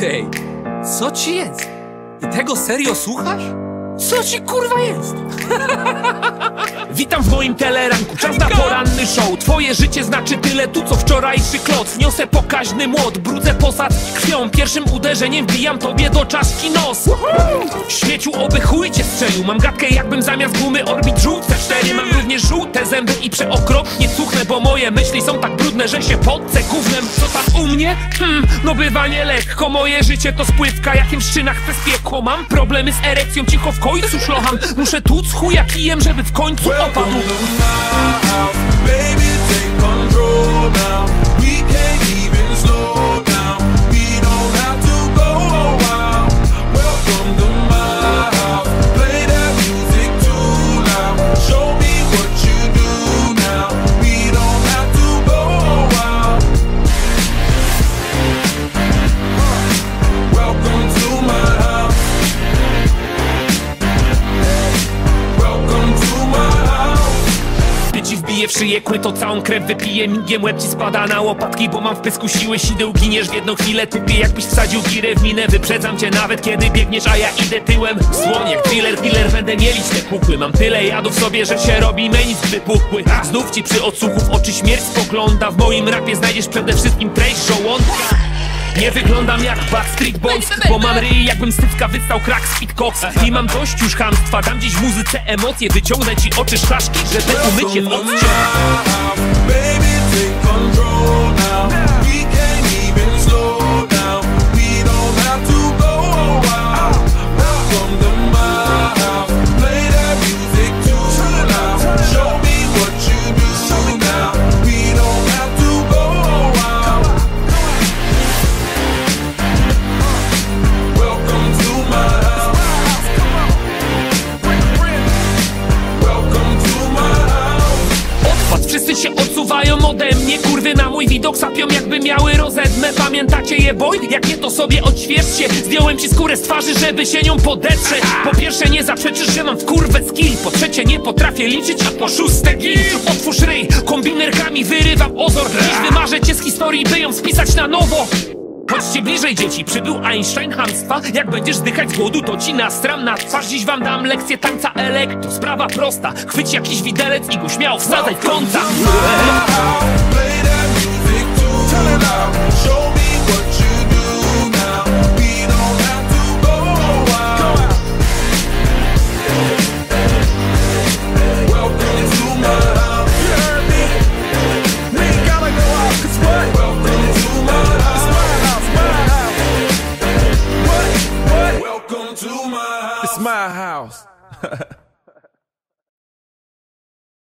Tej, co ci jest? Ty tego serio słuchasz? Co ci kurwa jest? Witam w moim teleranku, czas na poranny show. Twoje życie znaczy tyle tu co wczorajszy kloc. Niosę pokaźny młot, brudzę posad krwią. Pierwszym uderzeniem wbijam tobie do czaszki nos. Śmieciu oby chuj cię strzelił. Mam gadkę jakbym zamiast gumy orbit żółte cztery. Mam żółte zęby i przeokropnie cuchnę Bo moje myśli są tak brudne, że się podce gównem. Co tam u mnie? Hmm, no bywa nie lekko Moje życie to spłytka, jakim szczynach przez piekło Mam problemy z erekcją, cicho w końcu szlocham. Muszę tłuc chuja kijem, żeby w końcu opadł Wbije w szyję całą krew wypije. Migiem łeb ci spada na łopatki, bo mam w pysku siły. Sideł giniesz w jedną chwilę, typie jakbyś wsadził girę w minę. Wyprzedzam cię nawet kiedy biegniesz, a ja idę tyłem. Słoń jak thriller, killer, będę mielić te kukły. Mam tyle jadu w sobie, że się robi menic wypukły. Znów ci przy odsłuchu w oczy śmierć spogląda. W moim rapie znajdziesz przede wszystkim treść żołądka nie wyglądam jak Backstreet Boys Bo mam ryj jakbym stywka wystał crack speed cox. I mam dość już chamstwa Dam dziś w muzyce emocje Wyciągnę ci oczy szklaszki Żeby umyć je w odcień Baby, się odsuwają ode mnie Kurwy na mój widok sapią jakby miały rozedmę Pamiętacie je boj? Jak nie to sobie odświeżcie. Zdjąłem ci skórę z twarzy, żeby się nią podetrzeć. Po pierwsze nie zaprzeczysz, że mam w kurwę skill. Po trzecie nie potrafię liczyć, a po szóste gil. Otwórz ryj, kombinerkami wyrywam ozor. Dziś wymarzę cię z historii, by ją spisać na nowo Chodźcie bliżej dzieci, przybył Einstein hamstwa. Jak będziesz zdychać z głodu, to ci nastram na twarz. Dziś wam dam lekcję tańca elektro. Sprawa prosta, chwyć jakiś widelec i go śmiało wsadzaj w kąta. Show my house.